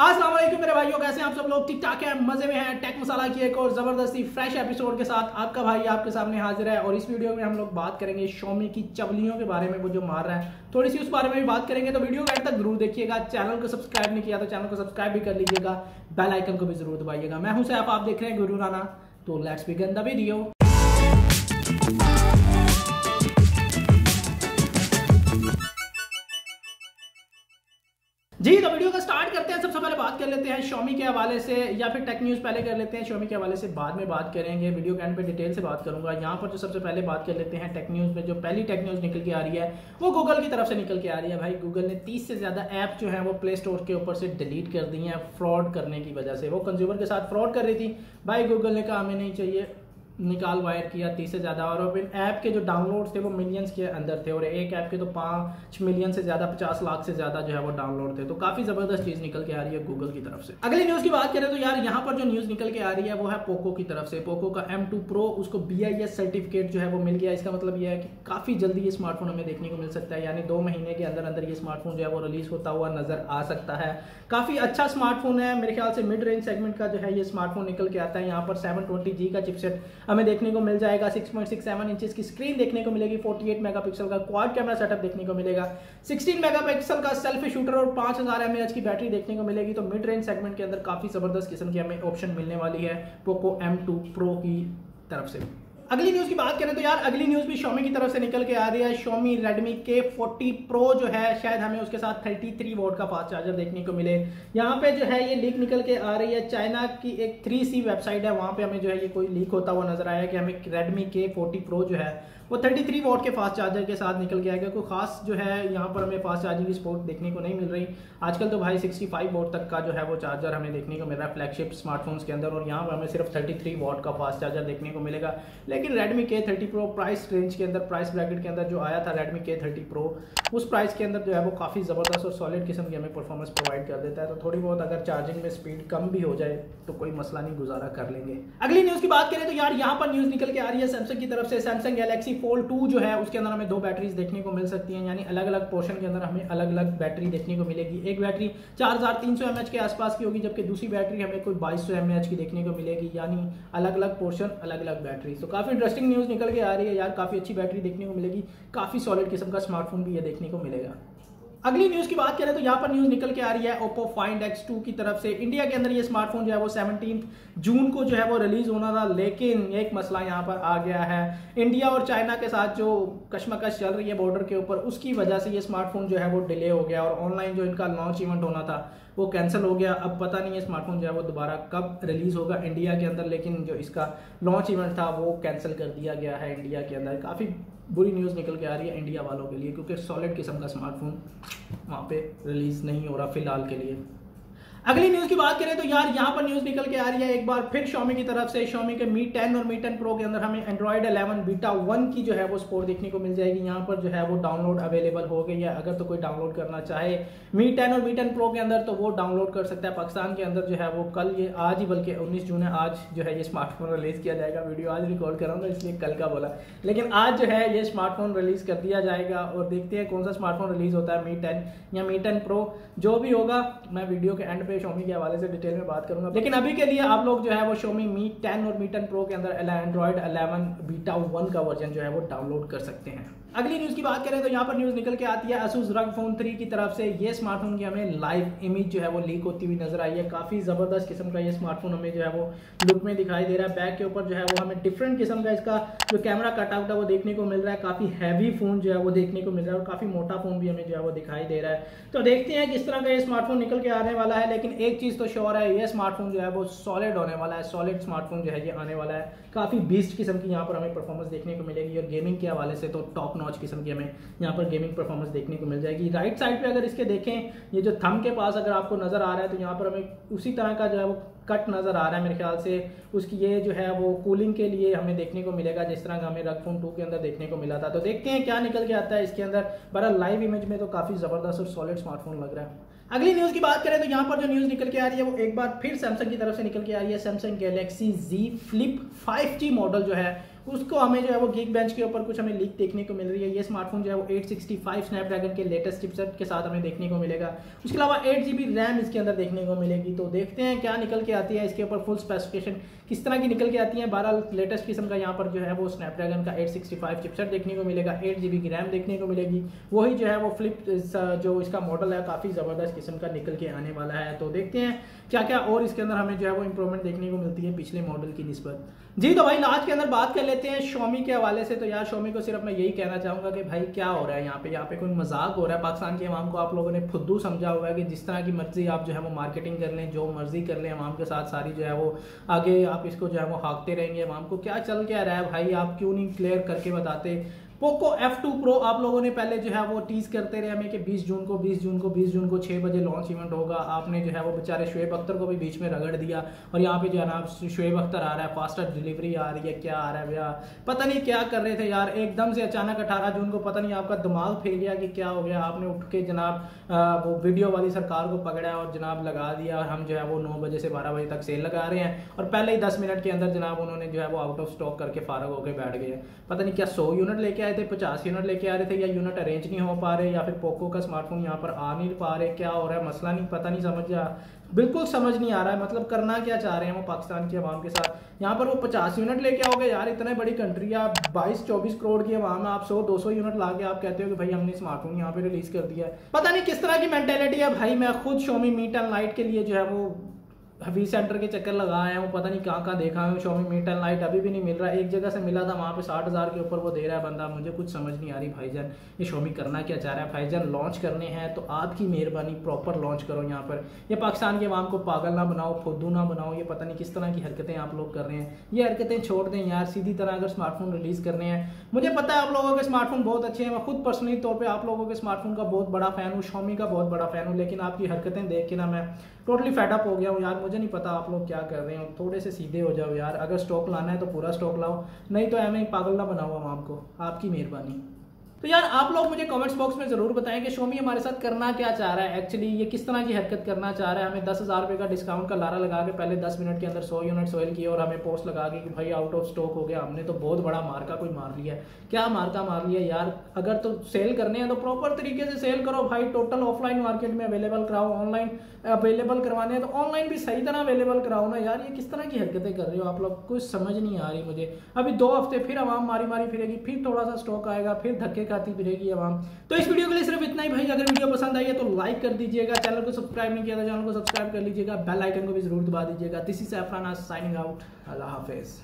वालेकुम मेरे भाइयों, कैसे हैं आप सब लोग? ठीक ठाक हैं, मज़े में हैं, टेक मसाला की एक और ज़बरदस्ती फ्रेश एपिसोड के साथ आपका भाई आपके सामने हाजिर है और इस वीडियो में हम लोग बात करेंगे शोमी की चवलियों के बारे में, वो जो मार रहा है। थोड़ी सी उस बारे में भी बात करेंगे तो वीडियो को तक ज़रूर देखिएगा। चैनल को सब्सक्राइब नहीं किया तो चैनल को सब्सक्राइब भी कर लीजिएगा। बेल आइकन को भी ज़रूर दबाइएगा। मैं हूँ सैफ, आप देख रहे हैं गुरु राना तो लेट्स बिगिन द वीडियो जी तो वीडियो का स्टार्ट करते हैं। सबसे पहले बात कर लेते हैं शॉमी के हवाले से, या फिर टेक न्यूज़ पहले कर लेते हैं। शॉमी के हवाले से बाद में बात करेंगे। वीडियो के एंड पे डिटेल से बात करूँगा। यहाँ पर जो सबसे पहले बात कर लेते हैं टेक न्यूज़ में, जो पहली टेक न्यूज़ निकल के आ रही है, वो गूगल की तरफ़ से निकल के आ रही है। भाई गूगल ने तीस से ज़्यादा ऐप जो है, वो प्ले स्टोर के ऊपर से डिलीट कर दी है फ्रॉड करने की वजह से। वो कंज्यूमर के साथ फ्रॉड कर रही थी। भाई गूगल ने कहा, हमें नहीं चाहिए निकाल वायर किया तीस से ज़्यादा और अब इन ऐप के जो डाउनलोड थे वो मिलियंस के अंदर थे और एक ऐप के तो पाँच मिलियन से ज़्यादा, पचास लाख से ज़्यादा जो है वो डाउनलोड थे। तो काफ़ी ज़बरदस्त चीज़ निकल के आ रही है गूगल की तरफ़ से। अगली न्यूज़ की बात करें तो यार यहाँ पर जो न्यूज़ निकल के आ रही है वो है पोको की तरफ़ से। पोको का एम प्रो उसको BIS सर्टिफिकेट जो है वो मिल गया। इसका मतलब यह है कि काफ़ी जल्दी ये स्मार्टफ़ोन हमें देखने को मिल सकता है। यानी दो महीने के अंदर अंदर ये स्मार्टफ़ोन जो है वो रिलीज़ होता हुआ नज़र आ सकता है। काफ़ी अच्छा स्मार्टफ़ोन है। मेरे ख्याल से मिड रेंज सेगमेंट का जो है ये स्मार्टफ़ोन निकल के आता है। यहाँ पर सेवन का चिपसेट हमें देखने को मिल जाए जाएगा 6.67 इंचेस की स्क्रीन देखने को मिलेगी 48 मेगापिक्सल का क्वाड कैमरा सेटअप देखने को मिलेगा। 16 मेगापिक्सल का सेल्फी शूटर और 5000 हज़ार की बैटरी देखने को मिलेगी। तो मिड रेंज सेगमेंट के अंदर काफ़ी ज़बरदस्त किस्म की हमें ऑप्शन मिलने वाली है पोको एम टू प्रो की तरफ़ से। अगली न्यूज़ की बात करें तो यार, अगली न्यूज़ भी शोमी की तरफ़ से निकल के आ रही है। शोमी रेडमी के 40 प्रो जो है, शायद हमें उसके साथ 33 वोट का फास्ट चार्जर देखने को मिले। यहाँ पे जो है, ये लीक निकल के आ रही है। चाइना की एक थ्री सी वेबसाइट है, वहाँ पे हमें जो है, ये कोई लीक होता हुआ नज़र आया कि हमें रेडमी के फोर्टी प्रो जो है वो 33 वॉट के फास्ट चार्जर के साथ निकल के आएगा कोई खास जो है, यहाँ पर हमें फास्ट चार्जिंग की सपोर्ट देखने को नहीं मिल रही। आजकल तो भाई 65 वॉट तक का जो है वो चार्जर हमें देखने को मिल रहा है फ्लैगशिप स्मार्टफोन्स के अंदर और यहाँ पर हमें सिर्फ़ 33 वॉट का फास्ट चार्जर देखने को मिलेगा। लेकिन रेडमी के थर्टी प्रो प्राइस रेंज के अंदर प्राइस ब्रैकेट के अंदर जो आया था रेडमी के थर्टी प्रो उस प्राइस के अंदर जो है वो काफ़ी ज़बरदस्त और सॉलिड किस्म की हमें परफॉर्मेंस प्रोवाइड कर देता है। तो थोड़ी बहुत अगर चार्जिंग में स्पीड कम भी हो जाए तो कोई मसला नहीं, गुजारा कर लेंगे। अगली न्यूज़ की बात करें तो यार, यहाँ पर न्यूज़ निकल के आ रही है सैमसंग की तरफ़ से। सैमसंग गैलेक्सी फोल्ड टू जो है, उसके अंदर हमें दो बैटरीज देखने को मिल सकती हैं, यानी अलग अलग पोर्शन के अंदर हमें अलग अलग बैटरी देखने को मिलेगी। एक बैटरी चार हज़ार तीन सौ के आसपास की होगी, जबकि दूसरी बैटरी हमें कोई बाईस सौ की देखने को मिलेगी, यानी अलग अलग पोर्शन अलग अलग बैटरी तो काफ़ी इंटरेस्टिंग न्यूज़ निकल के आ रही है यार, काफ़ी अच्छी बैटरी देखने को मिलेगी, काफ़ी सॉलिड किस्म का स्मार्टफ़ोन भी यह देखने को मिलेगा। अगली न्यूज़ की बात करें तो यहाँ पर न्यूज़ निकल के आ रही है ओप्पो फाइंड एक्स टू की तरफ़ से। इंडिया के अंदर ये स्मार्टफ़ोन जो है वो सेवनटीन जून को जो है वो रिलीज़ होना था, लेकिन एक मसला यहाँ पर आ गया है। इंडिया और चाइना के साथ जो कश्मकश चल रही है बॉर्डर के ऊपर, उसकी वजह से ये स्मार्टफ़ोन जो है वो डिले हो गया और ऑनलाइन जो इनका लॉन्च इवेंट होना था, वो कैंसिल हो गया। अब पता नहीं है स्मार्टफ़ोन जो है वो दोबारा कब रिलीज़ होगा इंडिया के अंदर, लेकिन जो इसका लॉन्च इवेंट था, वो कैंसिल कर दिया गया है इंडिया के अंदर। काफ़ी बुरी न्यूज़ निकल के आ रही है इंडिया वालों के लिए, क्योंकि सॉलिड किस्म का स्मार्टफ़ोन वहाँ पे रिलीज़ नहीं हो रहा फ़िलहाल के लिए। अगली न्यूज़ की बात करें तो यार यहाँ पर न्यूज़ निकल के आ रही है एक बार फिर शॉमी की तरफ़ से शॉमी के मी टेन और मी 10 प्रो के अंदर हमें एंड्रॉइड 11 बीटा 1 की जो है वो स्पोर्ट देखने को मिल जाएगी। यहाँ पर जो है वो डाउनलोड अवेलेबल हो गई है। अगर तो कोई डाउनलोड करना चाहे मी टेन और मी 10 प्रो के अंदर तो वो डाउनलोड कर सकता है। पाकिस्तान के अंदर जो है वो कल ये आज ही बल्कि उन्नीस जून है। आज जो है ये स्मार्टफ़ोन रिलीज़ किया जाएगा। वीडियो आज रिकॉर्ड कर रहा हूँ तो इसलिए कल का बोला। लेकिन आज जो है ये स्मार्टफ़ोन रिलीज़ कर दिया जाएगा और देखते हैं कौन सा स्मार्टफ़ोन रिलीज़ होता है मी टेन या मी टेन प्रो जो भी होगा, मैं वीडियो के एंड पे शोमी के हवाले से डिटेल में बात करूँगा। लेकिन अभी के लिए आप लोग जो है वो शोमी मी 10 और मी 10 प्रो के अंदर एंड्रॉइड 11 बीटा 1 का वर्जन जो है वो डाउनलोड कर सकते हैं। अगली न्यूज़ की बात करें तो यहाँ पर न्यूज़ निकल के आती है। असूस ROG Phone 3 की तरफ़ से ये स्मार्टफ़ोन की हमें लाइव इमेज जो है वो लीक होती हुई नज़र आई है। काफ़ी ज़बरदस्त किस्म का ये स्मार्टफ़ोन हमें जो है वो लुक में दिखाई दे रहा है। बैक के ऊपर जो है वो हमें डिफरेंट किस्म का इसका जो कैमरा कटआउट है वो देखने को मिल रहा है। काफ़ी हैवी फ़ोन जो है वो देखने को मिल रहा है और काफ़ी मोटा फ़ोन भी हमें जो है वो दिखाई दे रहा है। तो देखते हैं किस तरह का ये स्मार्टफ़ोन निकल के आने वाला है। लेकिन एक चीज़ तो श्योर है, ये स्मार्टफ़ोन जो है वो सॉलिड होने वाला है। सॉलिड स्मार्टफ़ोन जो है ये आने वाला है। काफ़ी बीस्ट किस्म की यहाँ पर हमें परफॉर्मेंस देखने को मिलेगी और गेमिंग के हवाले से तो टॉप नॉच किस्म की हमें यहाँ पर गेमिंग परफॉर्मेंस देखने को मिल जाएगी। राइट साइड पे अगर इसके देखें, ये जो थम के पास अगर आपको नज़र आ रहा है तो यहाँ पर हमें उसी तरह का जो है वो कट नज़र आ रहा है मेरे ख्याल से। उसकी ये जो है वो कूलिंग के लिए हमें देखने को मिलेगा, जिस तरह का हमें रग फ़ोन टू के अंदर देखने को मिला था। तो देखते हैं क्या निकल के आता है इसके अंदर। बड़ा लाइव इमेज में तो काफ़ी ज़बरदस्त और सॉलिड स्मार्टफ़ोन लग रहा है। अगली न्यूज़ की बात करें तो यहाँ पर जो न्यूज़ निकल के आ रही है, वो एक बार फिर सैमसंग की तरफ़ से निकल के आ रही है। Samsung Galaxy Z flip 5G model जो है उसको हमें जो है वो गीक बेंच के ऊपर कुछ हमें लीक देखने को मिल रही है। ये स्मार्टफ़ोन जो है वो 865 स्नैपड्रैगन के लेटेस्ट चिपसेट के साथ हमें देखने को मिलेगा। उसके अलावा एट जी रैम इसके अंदर देखने को मिलेगी। तो देखते हैं क्या निकल के आती है। इसके ऊपर फुल स्पेसिफिकेशन किस तरह की निकल के आती है। बारह लेटेस्ट किस्म का यहाँ पर जो है वो स्नैपड्रैगन का एट चिपसेट देखने को मिलेगा। एट की रैम देखने को मिलेगी। वही जो है वो फ्लिप जो इसका मॉडल है, काफ़ी ज़बरदस्त किस्म का निकल के आने वाला है। तो देखते हैं क्या क्या और इसके अंदर हमें जो है वो इंप्रूवमेंट देखने को मिलती है पिछले मॉडल की नस्बत। जी तो भाई लास्ट के अंदर बात कर लेते हैं शोमी के हवाले से तो यार शोमी को सिर्फ़ मैं यही कहना चाहूँगा कि भाई क्या हो रहा है यहाँ पे? यहाँ पे कोई मज़ाक हो रहा है पाकिस्तान के अवाम को? आप लोगों ने फुद्दू समझा हुआ है कि जिस तरह की मर्ज़ी आप जो है वो मार्केटिंग कर लें, जो मर्ज़ी कर लें, अवाम के साथ सारी जो है वो आगे आप इसको जो है वो हाँकते रहेंगे अवाम को। क्या चल क्या रहा है भाई? आप क्यों नहीं क्लियर करके बताते? पोको F2 Pro आप लोगों ने पहले जो है वो टीज करते रहे हमें कि 20 जून को 20 जून को 20 जून को 6 बजे लॉन्च इवेंट होगा। आपने जो है वो बेचारे शुएब अख्तर को भी बीच में रगड़ दिया और यहाँ पे जो है ना शुएब अख्तर आ रहा है फास्टर डिलीवरी आ रही है, क्या आ रहा है भैया? पता नहीं क्या कर रहे थे यार, एकदम से अचानक अठारह जून को पता नहीं आपका दिमाग फेल गया कि क्या हो गया। आपने उठ के जनाब वो वीडियो वाली सरकार को पकड़ा और जनाब लगा दिया और हम जो है वो नौ बजे से बारह बजे तक सेल लगा रहे हैं। और पहले ही दस मिनट के अंदर जनाब उन्होंने जो है वो आउट ऑफ़ स्टॉक करके फारग होकर बैठ गए। पता नहीं क्या सौ यूनिट लेके थे पचास यूनिट लेके आ रहे थे या यूनिट अरेंज नहीं हो पा रहे या फिर पोको का स्मार्टफ़ोन यहाँ पर आ नहीं पा रहे, क्या हो रहा है, मसला नहीं, पता नहीं समझ आ, बिल्कुल समझ नहीं आ रहा है मतलब करना क्या चाह रहे हैं वो पाकिस्तान की आवाम के साथ। यहाँ पर वो पचास यूनिट लेके आओगे, यार इतने बड़ी कंट्री है बाईस चौबीस करोड़ की आवाम है, आप सौ, दो सौ यूनिट ला के आप कहते हो कि भाई हमने स्मार्टफ़ोन यहाँ पे रिलीज़ कर दिया है। पता नहीं किस तरह की मेंटेलिटी है भाई, मैं खुद शोमी मीट एंड लाइट के लिए जो है वो हबी सेंटर के चक्कर लगा हैं, वो पता नहीं कहाँ कहाँ देखा है शॉमी मीट एंड लाइट अभी भी नहीं मिल रहा है। एक जगह से मिला था, वहाँ पे साठ हज़ार के ऊपर वो दे रहा है बंदा। मुझे कुछ समझ नहीं आ रही, भाईजान, ये शॉमी करना क्या चाह रहा है? भाईजान लॉन्च करने हैं तो आपकी मेहरबानी प्रॉपर लॉन्च करो यहाँ पर। ये पाकिस्तान के आवाम को पागल ना बनाओ, फुद्दू ना बनाओ, ये पता नहीं किस तरह की हरकतें आप लोग कर रहे हैं। ये हरकतें छोड़ दें यार, सीधी तरह अगर स्मार्टफ़ोन रिलीज़ करने हैं। मुझे पता है आप लोगों के स्मार्टफ़ोन बहुत अच्छे हैं, मैं खुद पर्सनली तौर पर आप लोगों के स्मार्टफ़ोन का बहुत बड़ा फ़ैन हूँ शॉमी का बहुत बड़ा फ़ैन हूँ, लेकिन आपकी हरकतें देख के ना मैं टोटली फैटअप हो गया हूँ यार, मुझे नहीं पता आप लोग क्या कर रहे हो। थोड़े से सीधे हो जाओ यार, अगर स्टॉक लाना है तो पूरा स्टॉक लाओ, नहीं तो एम पागल ना बनाओ हम आपको। आपकी मेहरबानी। तो यार आप लोग मुझे कमेंट्स बॉक्स में ज़रूर बताएँ कि शोमी हमारे साथ करना क्या चाह रहा है। एक्चुअली ये किस तरह की हरकत करना चाह रहा है? हमें दस हज़ार रुपये का डिस्काउंट का लारा लगा के पहले दस मिनट के अंदर सौ यूनिट सोयल किए और हमें पोस्ट लगा के कि भाई आउट ऑफ़ स्टॉक हो गया। हमने तो बहुत बड़ा मार्का कोई मार लिया है। क्या मार्का मार लिया यार? अगर तो सेल करने हैं तो प्रॉपर तरीके से सेल करो भाई। टोटल ऑफलाइन मार्केट में अवेलेबल कराओ। ऑनलाइन अवेलेबल करवाने हैं तो ऑनलाइन भी सही तरह अवेलेबल कराओ ना यार। ये किस तरह की हरकतें कर रहे हो आप लोग? कुछ समझ नहीं आ रही मुझे। अभी दो हफ़्ते फिर आवाम मारी मारी फिरेगी, फिर थोड़ा सा स्टॉक आएगा, फिर धक्के खाती रहेगी अब तो इस वीडियो के लिए सिर्फ़ इतना ही भाई, अगर वीडियो पसंद आई है तो लाइक कर दीजिएगा चैनल को सब्सक्राइब नहीं किया था चैनल को सब्सक्राइब कर लीजिएगा बेल आइकन को भी ज़रूर दबा दीजिएगा। This is Saifrana signing out अल्लाह हाफिज़।